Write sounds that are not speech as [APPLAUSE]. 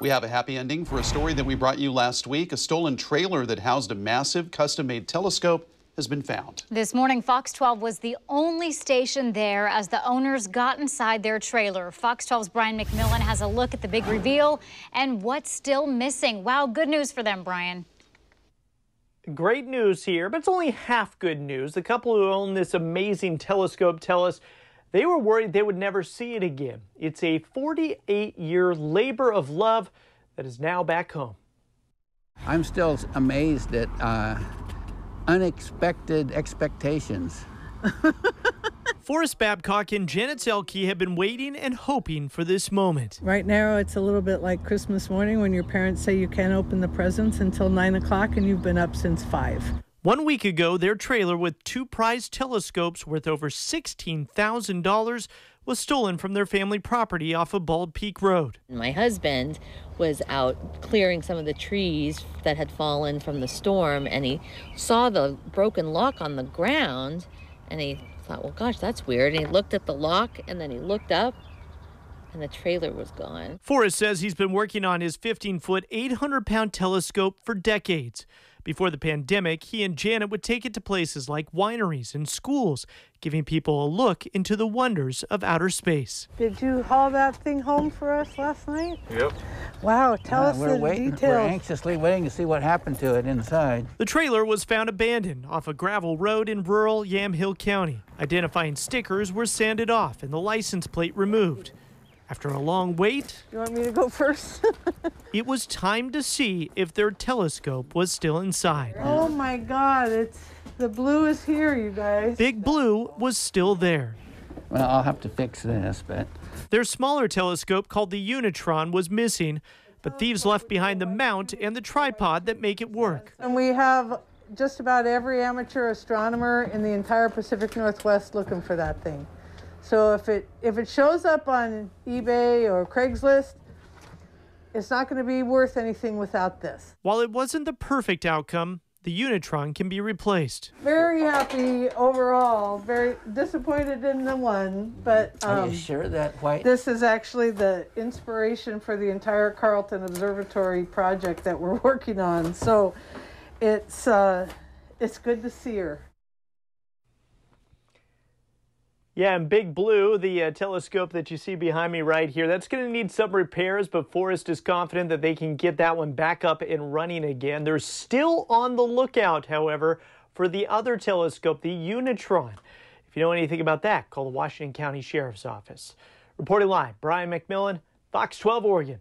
We have a happy ending for a story that we brought you last week. A stolen trailer that housed a massive custom made telescope has been found. This morning, Fox 12 was the only station there as the owners got inside their trailer. Fox 12's Brian McMillan has a look at the big reveal and what's still missing. Wow, good news for them, Brian. Great news here, but it's only half good news. The couple who own this amazing telescope tell us they were worried they would never see it again. It's a 48 year labor of love that is now back home. I'm still amazed at uh, unexpected expectations. [LAUGHS] Forrest Babcock and Janet Zelke have been waiting and hoping for this moment. Right now, it's a little bit like Christmas morning when your parents say you can't open the presents until 9 o'clock and you've been up since 5. One week ago, their trailer with two prized telescopes worth over $16,000 was stolen from their family property off of Bald Peak Road. My husband was out clearing some of the trees that had fallen from the storm and he saw the broken lock on the ground and he thought, well, gosh, that's weird. And he looked at the lock and then he looked up and the trailer was gone. Forrest says he's been working on his 15 foot, 800 pound telescope for decades. Before the pandemic, he and Janet would take it to places like wineries and schools, giving people a look into the wonders of outer space. Did you haul that thing home for us last night? Yep. Wow, tell Uh, us we're the waiting, details. We're anxiously waiting to see what happened to it inside. The trailer was found abandoned off a gravel road in rural Yamhill County. Identifying stickers were sanded off and the license plate removed. After a long wait, you want me to go first? [LAUGHS] it was time to see if their telescope was still inside. oh my God, it's the blue is here, you guys. Big Blue was still there. Well, I'll have to fix this, but Their smaller telescope called the Unitron was missing, but thieves left behind the mount and the tripod that make it work. And we have just about every amateur astronomer in the entire Pacific Northwest looking for that thing. So if it if it shows up on eBay or Craigslist, it's not going to be worth anything without this. While it wasn't the perfect outcome, the Unitron can be replaced. Very happy overall. Very disappointed in the one, but are um, you sure that white? this is actually the inspiration for the entire Carlton Observatory project that we're [LAUGHS] working on. So it's uh, it's good to see her. Yeah, and Big Blue, the uh, telescope that you see behind me right here, that's going to need some repairs, but Forrest is confident that they can get that one back up and running again. They're still on the lookout, however, for the other telescope, the Unitron. If you know anything about that, call the Washington County Sheriff's Office. Reporting live, Brian McMillan, Fox 12 Oregon.